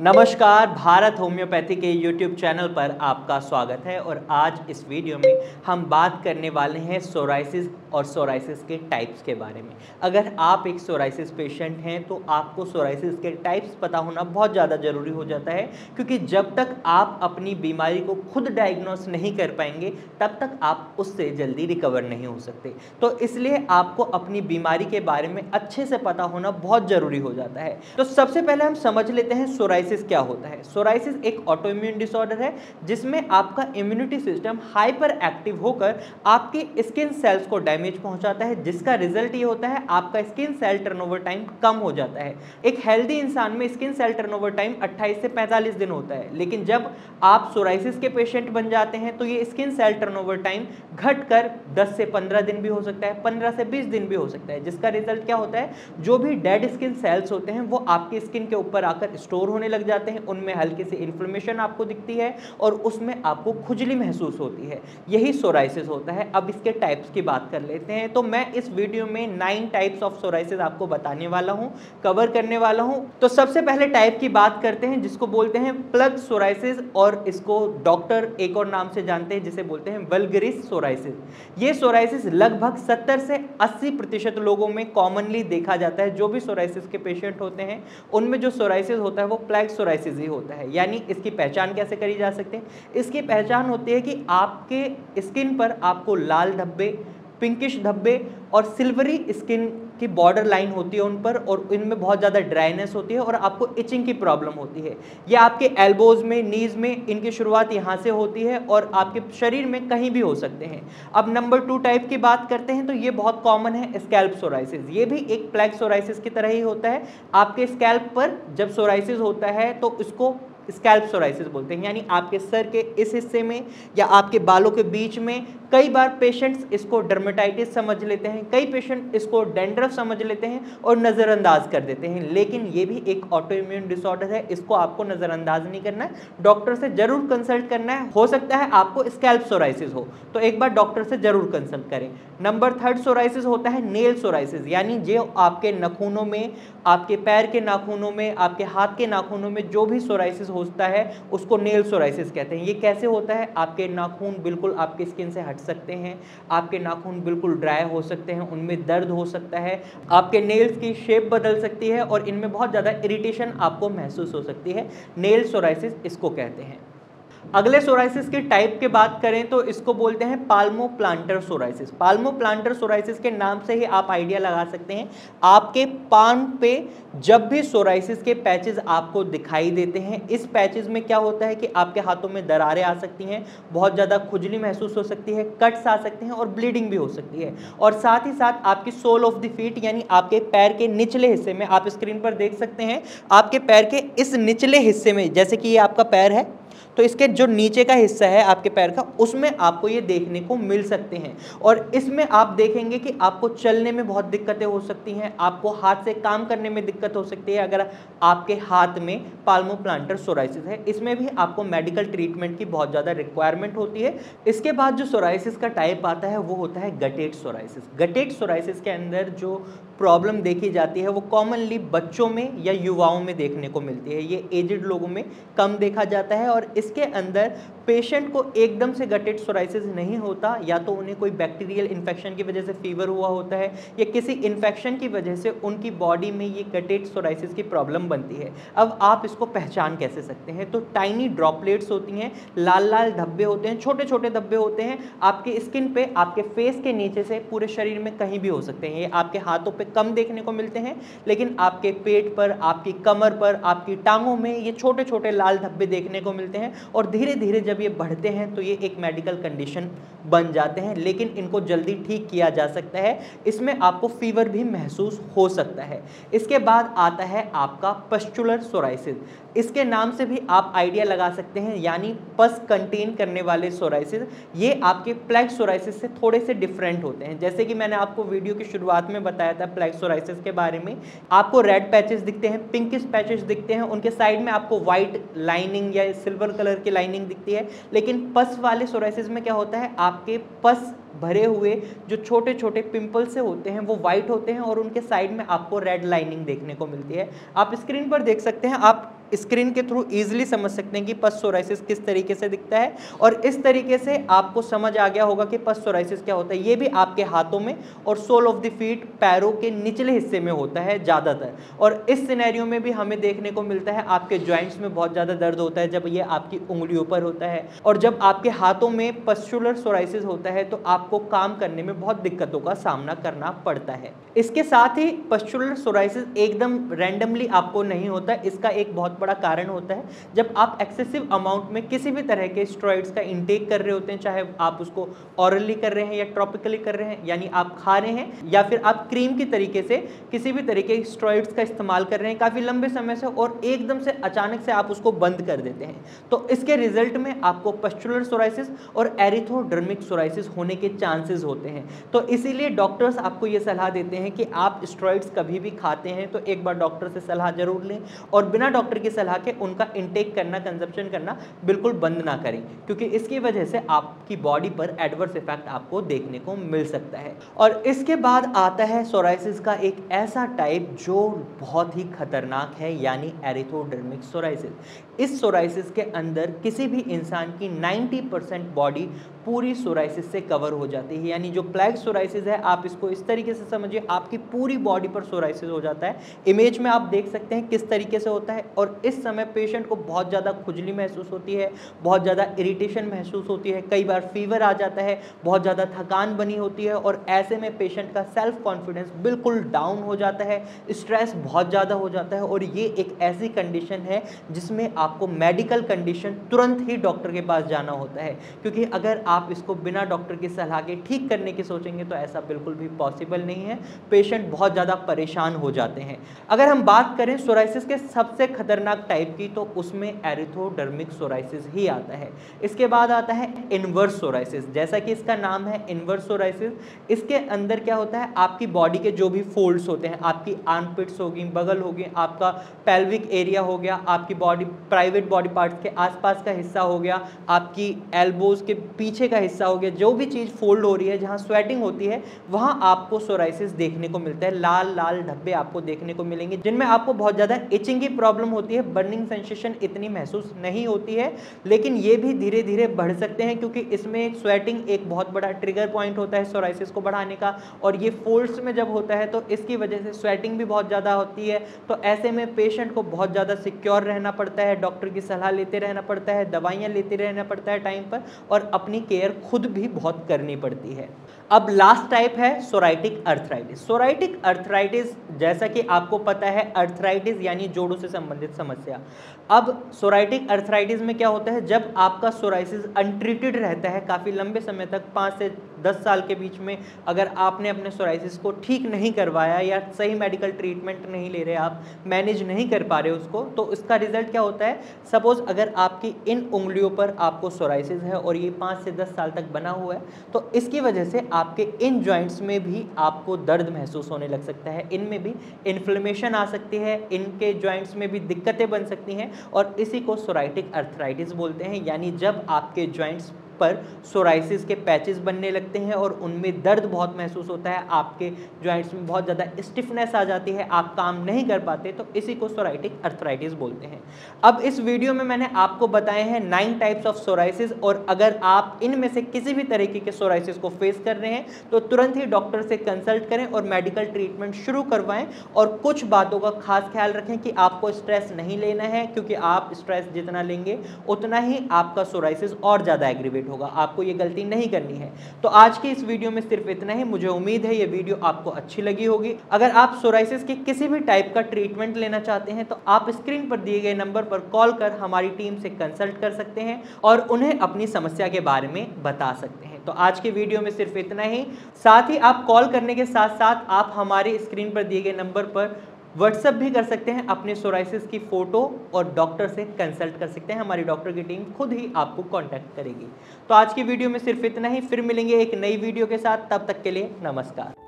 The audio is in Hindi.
नमस्कार, भारत होम्योपैथी के YouTube चैनल पर आपका स्वागत है और आज इस वीडियो में हम बात करने वाले हैं सोराइसिस और सोराइसिस के टाइप्स के बारे में। अगर आप एक सोराइसिस पेशेंट हैं तो आपको सोराइसिस के टाइप्स पता होना बहुत ज़्यादा ज़रूरी हो जाता है, क्योंकि जब तक आप अपनी बीमारी को खुद डायग्नोस नहीं कर पाएँगे, तब तक आप उससे जल्दी रिकवर नहीं हो सकते। तो इसलिए आपको अपनी बीमारी के बारे में अच्छे से पता होना बहुत ज़रूरी हो जाता है। तो सबसे पहले हम समझ लेते हैं सोराइसिस सोराइसिस क्या होता है? सोराइसिस एक ऑटोइम्यून डिसऑर्डर है, जिसमें आपका इम्यूनिटी सिस्टम हाइपर एक्टिव होकर आपके स्किन सेल्स को डैमेज पहुंचाता है, जिसका रिज़ल्ट ये होता है, आपका स्किन सेल टर्नओवर टाइम कम हो जाता है। एक हेल्दी इंसान में स्किन सेल टर्नओवर टाइम 28 से 45 दिन होता है, लेकिन जब आप सोराइसिस के पेशेंट बन जाते हैं तो ये स्किन सेल टर्नओवर टाइम घटकर 10 से 15 दिन भी हो सकता है 15 से 20 दिन भी हो सकता है। जिसका रिज़ल्ट क्या होता है? जो भी डेड स्किन सेल्स होते हैं, वो आपकी स्किन के ऊपर आकर स्टोर होने लग लग जाते हैं, उनमें हल्की सी इन्फ्लेमेशन आपको दिखती है और उसमें आपको खुजली महसूस होती है। यही सोराइसिस होता है। अब इसके टाइप्स की बात कर लेते हैं। तो मैं इस वीडियो में नाइन टाइप्स ऑफ़ सोराइसिस आपको बताने वाला हूँ कवर करने वाला हूँ। तो सबसे पहले टाइप की बात करते हैं, जिसको बोलते हैं प्लग सोराइसिस और इसको डॉक्टर एक और नाम से जानते हैं, जिसे बोलते हैं वलगरिस सोराइसिस ये सोराइसिस लगभग 70 से 80 प्रतिशत लोगों में कॉमनली देखा जाता है। जो भी सोराइसिस के पेशेंट होते हैं, उनमें जो सोराइसिस होता है, वो प्लग डायरेक्ट सोराइसिस ही होता है। यानी इसकी पहचान कैसे करी जा सकती है? इसकी पहचान होती है कि आपके स्किन पर आपको लाल धब्बे पिंकिश धब्बे और सिल्वरी स्किन की बॉर्डर लाइन होती है उन पर और इनमें बहुत ज़्यादा ड्राइनेस होती है और आपको इचिंग की प्रॉब्लम होती है। ये आपके एल्बोज में नीज में, इनकी शुरुआत यहाँ से होती है और आपके शरीर में कहीं भी हो सकते हैं। अब नंबर टू टाइप की बात करते हैं तो ये बहुत कॉमन है स्कैल्प सोराइसिस ये भी एक प्लैग सोराइसिस की तरह ही होता है। आपके स्कैल्प पर जब सोराइसिस होता है तो इसको स्कैल्प सोराइसिस बोलते हैं, यानी आपके सर के इस हिस्से में या आपके बालों के बीच में कई बार पेशेंट्स इसको डर्मेटाइटिस समझ लेते हैं, कई पेशेंट इसको डेंड्रफ समझ लेते हैं और नज़रअंदाज कर देते हैं। लेकिन ये भी एक ऑटो इम्यून डिसऑर्डर है, इसको आपको नज़रअंदाज नहीं करना है। डॉक्टर से ज़रूर कंसल्ट करना है। हो सकता है आपको स्कैल्प सोराइसिस हो। तो एक बार डॉक्टर से ज़रूर कंसल्ट करें। नंबर थर्ड सोराइसिस होता है नेल सोराइसिस यानी जो आपके नखूनों में, आपके पैर के नाखूनों में, आपके हाथ के नाखूनों में जो भी सोराइसिस होता है, उसको नेल सोराइसिस कहते हैं। ये कैसे होता है? आपके नाखून बिल्कुल आपकी स्किन से हट सकते हैं, आपके नाखून बिल्कुल ड्राई हो सकते हैं, उनमें दर्द हो सकता है, आपके नेल्स की शेप बदल सकती है और इनमें बहुत ज़्यादा इरिटेशन आपको महसूस हो सकती है। नेल सोराइसिस इसको कहते हैं। अगले सोराइसिस के टाइप के बात करें तो इसको बोलते हैं palmo plantar psoriasis palmo plantar psoriasis के नाम से ही आप आइडिया लगा सकते हैं। आपके पान पे जब भी सोराइसिस के पैचेस आपको दिखाई देते हैं, इस पैचेस में क्या होता है कि आपके हाथों में दरारें आ सकती हैं, बहुत ज़्यादा खुजली महसूस हो सकती है कट्स आ सकते हैं और ब्लीडिंग भी हो सकती है। और साथ ही साथ आपकी सोल ऑफ़ द फीट यानी आपके पैर के निचले हिस्से में आप स्क्रीन पर देख सकते हैं। आपके पैर के इस निचले हिस्से में, जैसे कि ये आपका पैर है तो इसके जो नीचे का हिस्सा है आपके पैर का, उसमें आपको ये देखने को मिल सकते हैं। और इसमें आप देखेंगे कि आपको चलने में बहुत दिक्कतें हो सकती हैं, आपको हाथ से काम करने में दिक्कत हो सकती है अगर आपके हाथ में पाल्मो प्लांटर सोराइसिस है। इसमें भी आपको मेडिकल ट्रीटमेंट की बहुत ज़्यादा रिक्वायरमेंट होती है। इसके बाद जो सोराइसिस का टाइप आता है, वो होता है गटेट सोराइसिस गटेट सोराइसिस के अंदर जो प्रॉब्लम देखी जाती है वो कॉमनली बच्चों में या युवाओं में देखने को मिलती है। ये एजड लोगों में कम देखा जाता है और इसके अंदर पेशेंट को एकदम से गटेड सोराइसिस नहीं होता, या तो उन्हें कोई बैक्टीरियल इन्फेक्शन की वजह से फीवर हुआ होता है, या किसी इन्फेक्शन की वजह से उनकी बॉडी में ये गटेड सोराइसिस की प्रॉब्लम बनती है। अब आप इसको पहचान कैसे सकते हैं? तो टाइनी ड्रॉपलेट्स होती हैं, लाल लाल धब्बे होते हैं, छोटे छोटे धब्बे होते हैं। आपके स्किन पे, आपके फेस के नीचे से पूरे शरीर में कहीं भी हो सकते हैं। ये आपके हाथों पे कम देखने को मिलते हैं, लेकिन आपके पेट पर, आपकी कमर पर, आपकी टांगों में ये छोटे छोटे लाल धब्बे देखने को मिलते हैं और धीरे धीरे जब ये बढ़ते हैं तो ये एक मेडिकल कंडीशन बन जाते हैं, लेकिन इनको जल्दी ठीक किया जा सकता है। इसमें आपको फीवर भी महसूस हो सकता है। इसके बाद आता है आपका पस्चुलर सोराइसिस इसके नाम से भी आप आइडिया लगा सकते हैं, यानी पस कंटेन करने वाले सोराइसिस ये आपके प्लैग सोराइसिस से थोड़े से डिफरेंट होते हैं। जैसे कि मैंने आपको वीडियो की शुरुआत में बताया था प्लैग सोराइसिस के बारे में। आपको रेड पैचेस दिखते हैं पिंकिश पैचेस दिखते हैं, उनके साइड में आपको व्हाइट लाइनिंग या सिल्वर कलर की लाइनिंग दिखती है। लेकिन पस वाले सोराइसिस में क्या होता है आपके पस भरे हुए जो छोटे छोटे पिंपल से होते हैं, वो वाइट होते हैं और उनके साइड में आपको रेड लाइनिंग देखने को मिलती है। आप स्क्रीन पर देख सकते हैं, आप स्क्रीन के थ्रू इजीली समझ सकते हैं कि पस सोराइसिस किस तरीके से दिखता है और इस तरीके से आपको समझ आ गया होगा कि पस सोराइसिस क्या होता है। ये भी आपके हाथों में और सोल ऑफ़ द फीट पैरों के निचले हिस्से में होता है ज़्यादातर। और इस सिनेरियो में भी हमें देखने को मिलता है, आपके ज्वाइंट्स में बहुत ज़्यादा दर्द होता है जब ये आपकी उंगलियों पर होता है और जब आपके हाथों में पस्चुलर सोराइसिस होता है तो आपको काम करने में बहुत दिक्कतों का सामना करना पड़ता है। इसके साथ ही पस्चुलर सोराइसिस एकदम रैंडमली आपको नहीं होता, इसका एक बहुत बड़ा कारण होता है। जब आप एक्सेसिव अमाउंट में किसी भी तरह के स्ट्रॉइड्स का इंटेक कर रहे होते हैं, चाहे आप उसको ऑरली कर रहे हैं या ट्रॉपिकली कर रहे हैं, यानी आप खा रहे हैं, या फिर आप क्रीम की तरीके से किसी भी तरीके के स्ट्रॉइड्स का इस्तेमाल कर रहे हैं, काफ़ी लंबे समय से और एकदम से अचानक से आप उसको बंद कर देते हैं। तो इसके रिज़ल्ट में आपको पस्चुलर सोराइसिस और एरिथोडर्मिक सोराइसिस होने के चांसेस होते हैं। तो इसीलिए डॉक्टर्स आपको ये सलाह देते हैं कि आप स्ट्रॉइड्स कभी भी खाते हैं तो एक बार डॉक्टर से सलाह ज़रूर लें और बिना डॉक्टर की सलाह के उनका इंटेक करना कंजप्शन करना बिल्कुल बंद ना करें, क्योंकि इसकी वजह से आपकी बॉडी पर एडवर्स इफ़ेक्ट आपको देखने को मिल सकता है। और इसके बाद आता है सोराइसिस का एक ऐसा टाइप जो बहुत ही खतरनाक है, यानी एरिथोडर्मिक सोराइसिस इस सोराइसिस के अंदर किसी भी इंसान की 90 परसेंट बॉडी पूरी सोराइसिस से कवर हो जाती है, यानी जो प्लैग सोराइसिस है, आप इसको इस तरीके से समझिए, आपकी पूरी बॉडी पर सोराइसिस हो जाता है। इमेज में आप देख सकते हैं किस तरीके से होता है, और इस समय पेशेंट को बहुत ज़्यादा खुजली महसूस होती है, बहुत ज़्यादा इरिटेशन महसूस होती है, कई बार फीवर आ जाता है, बहुत ज़्यादा थकान बनी होती है, और ऐसे में पेशेंट का सेल्फ कॉन्फिडेंस बिल्कुल डाउन हो जाता है स्ट्रेस बहुत ज़्यादा हो जाता है, और ये एक ऐसी कंडीशन है जिसमें आपको मेडिकल कंडीशन तुरंत ही डॉक्टर के पास जाना होता है। क्योंकि अगर आप इसको बिना डॉक्टर की सलाह के ठीक करने की सोचेंगे तो ऐसा बिल्कुल भी पॉसिबल नहीं है। पेशेंट बहुत ज़्यादा परेशान हो जाते हैं। अगर हम बात करें सोराइसिस के सबसे खतरनाक टाइप की तो उसमें एरिथोडर्मिक सोराइसिस ही आता है। इसके बाद आता है इनवर्स सोराइसिस जैसा कि इसका नाम है इनवर्स सोराइसिस इसके अंदर क्या होता है? आपकी बॉडी के जो भी फोल्ड्स होते हैं, आपकी आर्मपिट्स होगी बगल होगी आपका पेल्विक एरिया हो गया, आपकी बॉडी प्राइवेट बॉडी पार्ट्स के आसपास का हिस्सा हो गया, आपकी एल्बोज के पीछे का हिस्सा हो गया, जो भी चीज़ फोल्ड हो रही है, जहाँ स्वेटिंग होती है, वहाँ आपको सोराइसिस देखने को मिलता है। लाल लाल धब्बे आपको देखने को मिलेंगे, जिनमें आपको बहुत ज़्यादा इचिंग की प्रॉब्लम होती है बर्निंग सेंसेशन इतनी महसूस नहीं होती है, लेकिन ये भी धीरे धीरे बढ़ सकते हैं, क्योंकि इसमें स्वेटिंग एक बहुत बड़ा ट्रिगर पॉइंट होता है सोराइसिस को बढ़ाने का, और ये फोल्ड्स में जब होता है तो इसकी वजह से स्वेटिंग भी बहुत ज़्यादा होती है। तो ऐसे में पेशेंट को बहुत ज़्यादा सिक्योर रहना पड़ता है डॉक्टर की सलाह लेते रहना पड़ता है, दवाइयाँ लेते रहना पड़ता है टाइम पर, और अपनी केयर खुद भी बहुत करनी पड़ती है। अब लास्ट टाइप है सोराइटिक अर्थराइटिस सोराइटिक अर्थराइटिस जैसा कि आपको पता है अर्थराइटिस यानी जोड़ों से संबंधित समस्या। अब सोराइटिक अर्थराइटिस में क्या होता है, जब आपका सोराइसिस अनट्रीटेड रहता है, काफ़ी लंबे समय तक, पाँच से दस साल के बीच में, अगर आपने अपने सोराइसिस को ठीक नहीं करवाया या सही मेडिकल ट्रीटमेंट नहीं ले रहे, आप मैनेज नहीं कर पा रहे उसको तो इसका रिज़ल्ट क्या होता है? सपोज़ अगर आपकी इन उंगलियों पर आपको सोराइसिस है और ये पाँच से दस साल तक बना हुआ है तो इसकी वजह से आपके इन जॉइंट्स में भी आपको दर्द महसूस होने लग सकता है। इनमें भी इन्फ्लेमेशन आ सकती है, इनके जॉइंट्स में भी दिक्कतें बन सकती हैं और इसी को सोराइटिक अर्थराइटिस बोलते हैं। यानी जब आपके जॉइंट्स पर सोराइसिस के पैचेस बनने लगते हैं और उनमें दर्द बहुत महसूस होता है, आपके जॉइंट्स में बहुत ज़्यादा स्टिफनेस आ जाती है, आप काम नहीं कर पाते तो इसी को सोराइटिक अर्थराइटिस बोलते हैं। अब इस वीडियो में मैंने आपको बताए हैं नाइन टाइप्स ऑफ़ सोराइसिस और अगर आप इनमें से किसी भी तरीके के सोराइसिस को फेस कर रहे हैं तो तुरंत ही डॉक्टर से कंसल्ट करें और मेडिकल ट्रीटमेंट शुरू करवाएँ और कुछ बातों का खास ख्याल रखें कि आपको स्ट्रेस नहीं लेना है, क्योंकि आप स्ट्रेस जितना लेंगे, उतना ही आपका सोराइसिस और ज़्यादा एग्रीवेट होगा, आपको ये गलती नहीं करनी है। तो आज की इस वीडियो में सिर्फ़ इतना ही, मुझे उम्मीद है ये वीडियो आपको अच्छी लगी होगी। अगर आप सोराइसिस के किसी भी टाइप का ट्रीटमेंट लेना चाहते हैं तो आप स्क्रीन पर दिए गए नंबर पर कॉल कर हमारी टीम से कंसल्ट कर सकते हैं और उन्हें अपनी समस्या के बारे में बता सकते हैं। तो आज के वीडियो में सिर्फ़ इतना ही। साथ ही आप कॉल करने के साथ साथ आप हमारे स्क्रीन पर दिए गए नंबर पर व्हाट्सअप भी कर सकते हैं, अपने सोराइसिस की फ़ोटो और डॉक्टर से कंसल्ट कर सकते हैं, हमारी डॉक्टर की टीम खुद ही आपको कांटेक्ट करेगी। तो आज की वीडियो में सिर्फ़ इतना ही, फिर मिलेंगे एक नई वीडियो के साथ, तब तक के लिए नमस्कार।